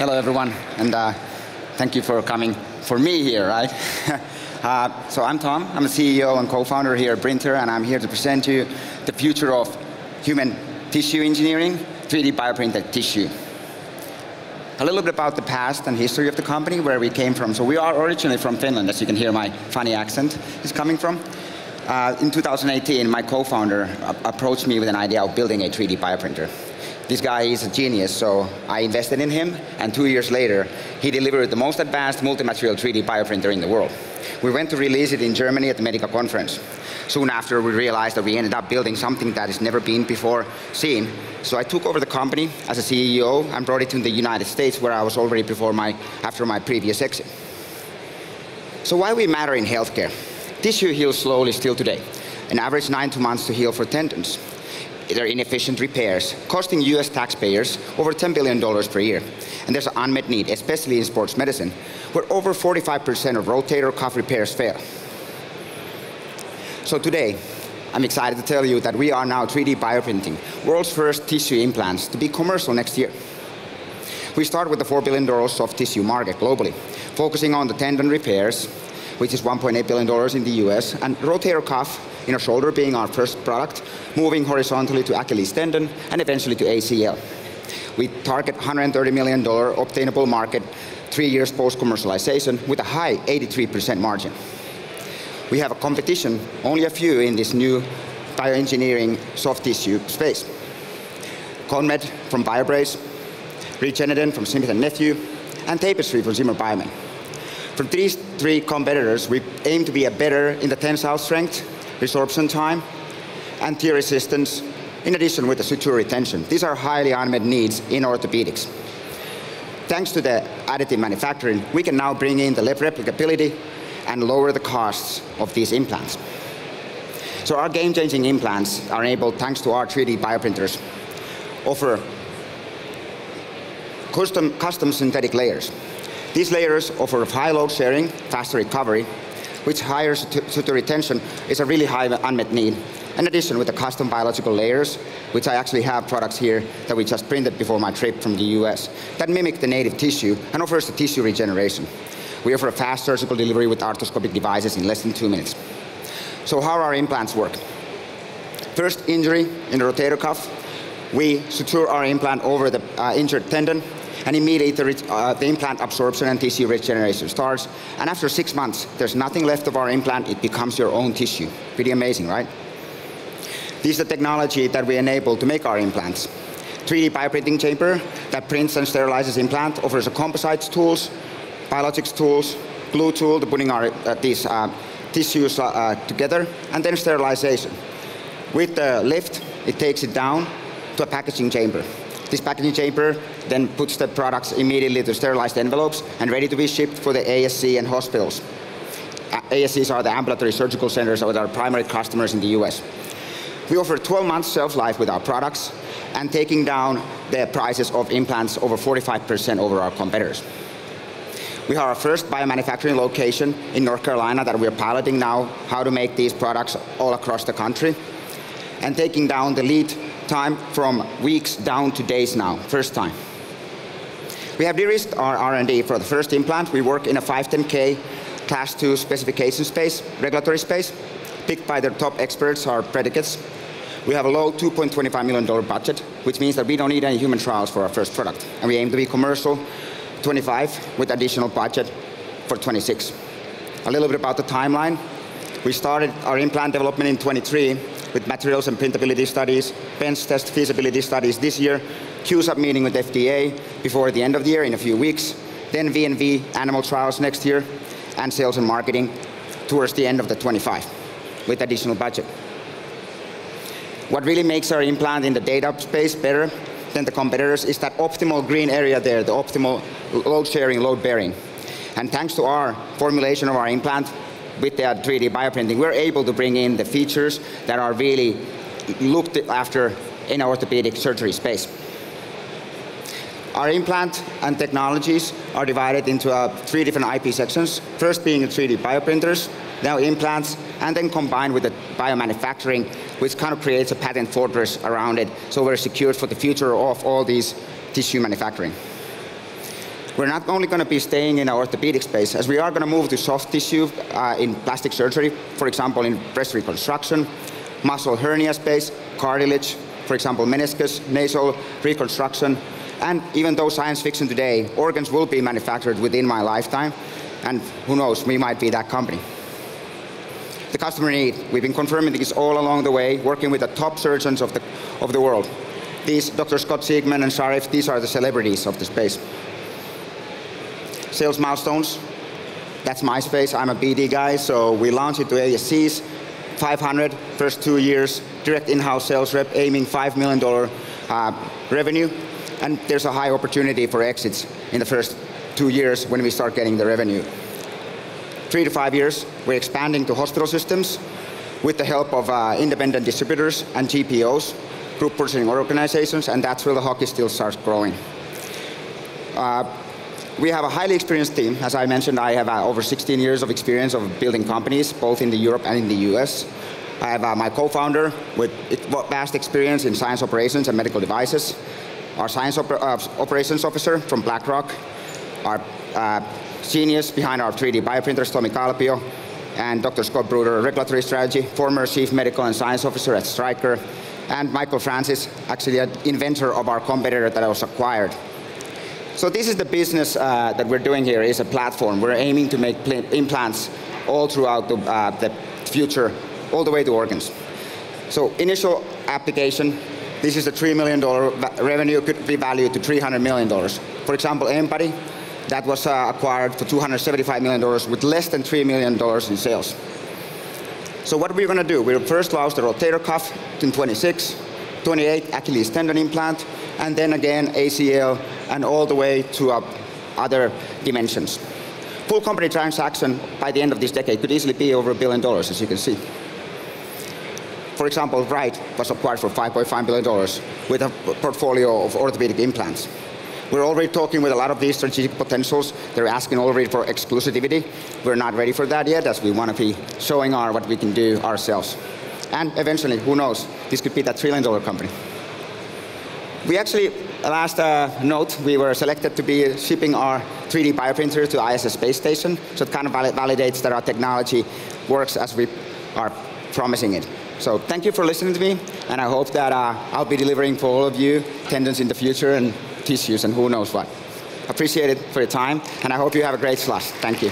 Hello, everyone, and uh, thank you for coming for me here, right? uh, so I'm Tom. I'm the CEO and co-founder here at Brinter, and I'm here to present you the future of human tissue engineering, 3D bioprinted tissue. A little bit about the past and history of the company, where we came from. So we are originally from Finland, as you can hear my funny accent is coming from. Uh, in 2018, my co-founder approached me with an idea of building a 3D bioprinter this guy is a genius, so I invested in him, and two years later, he delivered the most advanced multi-material 3D bioprinter in the world. We went to release it in Germany at the medical conference. Soon after, we realized that we ended up building something that has never been before seen. So I took over the company as a CEO and brought it to the United States, where I was already before my, after my previous exit. So why we matter in healthcare? Tissue heals slowly still today. An average nine to months to heal for tendons They're inefficient repairs, costing US taxpayers over $10 billion per year. And there's an unmet need, especially in sports medicine, where over 45% of rotator cuff repairs fail. So today, I'm excited to tell you that we are now 3D bioprinting world's first tissue implants to be commercial next year. We start with the $4 billion soft tissue market globally, focusing on the tendon repairs, which is $1.8 billion in the US, and rotator cuff in a shoulder being our first product, moving horizontally to Achilles tendon, and eventually to ACL. We target $130 million obtainable market three years post-commercialization with a high 83% margin. We have a competition, only a few in this new bioengineering soft tissue space. CONMED from BioBrace, Regeneten from Smith & Nephew, and Tapestry from Zimmer Biomet. From these three competitors, we aim to be a better in the tensile strength, resorption time, and tear resistance, in addition with the suture retention. These are highly unmet needs in orthopedics. Thanks to the additive manufacturing, we can now bring in the replicability and lower the costs of these implants. So our game-changing implants are enabled thanks to our 3D bioprinters, offer custom, custom synthetic layers. These layers offer high load sharing, faster recovery, which higher suture retention is a really high unmet need. In addition, with the custom biological layers, which I actually have products here that we just printed before my trip from the US, that mimic the native tissue and offers the tissue regeneration. We offer a fast surgical delivery with arthroscopic devices in less than two minutes. So how our implants work? First injury in the rotator cuff, we suture our implant over the uh, injured tendon and immediately the, uh, the, implant absorption and tissue regeneration starts. And after six months, there's nothing left of our implant. It becomes your own tissue. Pretty amazing, right? This is the technology that we enable to make our implants. 3D bioprinting chamber that prints and sterilizes implant offers a composites tools, biologics tools, glue tool to putting our, uh, these uh, tissues uh, uh, together, and then sterilization. With the lift, it takes it down to a packaging chamber. This packaging chamber then puts the products immediately to sterilized envelopes and ready to be shipped for the ASC and hospitals. ASCs are the ambulatory surgical centers that are primary customers in the US. We offer 12 months shelf life with our products and taking down the prices of implants over 45% over our competitors. We have our first biomanufacturing location in North Carolina that we're piloting now how to make these products all across the country and taking down the lead time from weeks down to days now, first time. We have de-risked our R&D for the first implant. We work in a 510K class 2 specification space, regulatory space, picked by the top experts, our predicates. We have a low $2.25 million budget, which means that we don't need any human trials for our first product. And we aim to be commercial 25 with additional budget for 26. A little bit about the timeline. We started our implant development in 23 with materials and printability studies, bench test feasibility studies this year, Q-Sub meeting with FDA before the end of the year in a few weeks, then V&V animal trials next year, and sales and marketing towards the end of the 25 with additional budget. What really makes our implant in the data space better than the competitors is that optimal green area there, the optimal load sharing, load bearing. And thanks to our formulation of our implant, with the 3D bioprinting, we're able to bring in the features that are really looked after in orthopedic surgery space. Our implant and technologies are divided into uh, three different IP sections. First being the 3D bioprinters, now implants, and then combined with the biomanufacturing, which kind of creates a patent fortress around it, so we're secured for the future of all these tissue manufacturing. We're not only going to be staying in our orthopedic space, as we are going to move to soft tissue uh, in plastic surgery, for example, in breast reconstruction, muscle hernia space, cartilage, for example, meniscus, nasal reconstruction, and even though science fiction today, organs will be manufactured within my lifetime, and who knows, we might be that company. The customer need, we've been confirming this all along the way, working with the top surgeons of the, of the world. These, Dr. Scott Siegman and Sharif, these are the celebrities of the space. Sales milestones, that's my space. I'm a BD guy, so we launched it to ASCs, 500 first two years, direct in-house sales rep, aiming $5 million uh, revenue, and there's a high opportunity for exits in the first two years when we start getting the revenue. Three to five years, we're expanding to hospital systems with the help of uh, independent distributors and GPOs, group purchasing organizations, and that's where the hockey still starts growing. Uh, we have a highly experienced team. As I mentioned, I have uh, over 16 years of experience of building companies, both in the Europe and in the US. I have uh, my co-founder with vast experience in science operations and medical devices, our science oper uh, operations officer from BlackRock, our uh, genius behind our 3D bioprinters, Tomi Kalpio, and Dr. Scott Bruder, regulatory strategy, former chief medical and science officer at Stryker, and Michael Francis, actually an inventor of our competitor that I was acquired. So this is the business uh, that we're doing here, is a platform. We're aiming to make implants all throughout the, uh, the future, all the way to organs. So initial application, this is a $3 million revenue, could be valued to $300 million. For example, Embody, that was uh, acquired for $275 million with less than $3 million in sales. So what we're going to do, we'll first launch the rotator cuff in 26, 28 Achilles tendon implant, and then again ACL, and all the way to uh, other dimensions. Full company transaction by the end of this decade could easily be over a billion dollars, as you can see. For example, Wright was acquired for $5.5 billion with a portfolio of orthopedic implants. We're already talking with a lot of these strategic potentials. They're asking already for exclusivity. We're not ready for that yet, as we want to be showing our what we can do ourselves. And eventually, who knows, this could be that trillion dollar company. We actually, last uh, note, we were selected to be shipping our 3D bioprinter to ISS space station, so it kind of validates that our technology works as we are promising it. So thank you for listening to me, and I hope that uh, I'll be delivering for all of you tendons in the future and tissues and who knows what. Appreciate it for your time, and I hope you have a great slush. Thank you.